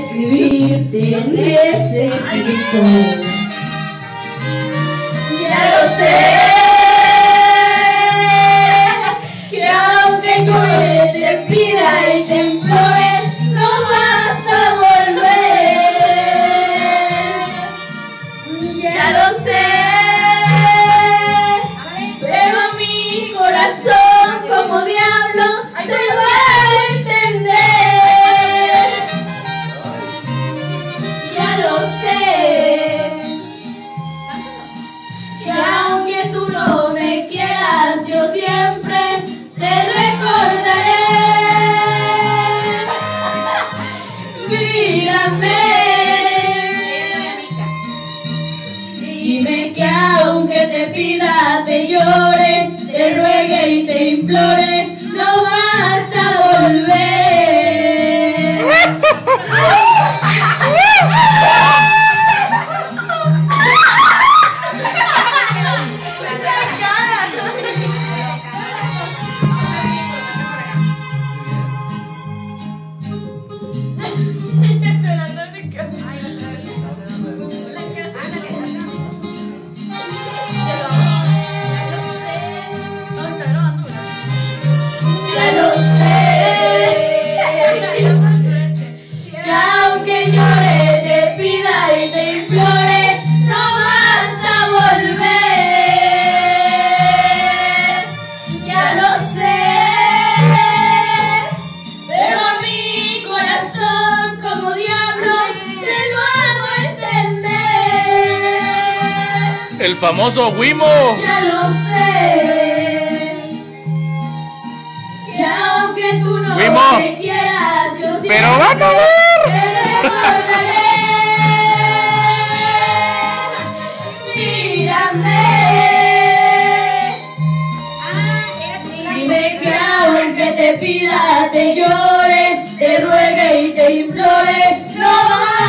escribir tienes escrito. Ya lo sé, que aunque llore, te pida y te implore, no vas a volver. Ya lo sé. Pida, te llore, te ruegue y te implore, El famoso Wimo. Ya lo sé. Que aunque tú no Wimo. me quieras, yo Pero van a ver. te recordaré. Mírame. Dime que aunque te pida, te llore, te ruegue y te implore, no vas